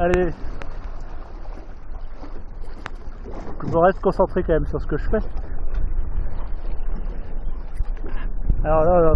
Allez. Je reste concentré quand même sur ce que je fais. Alors là,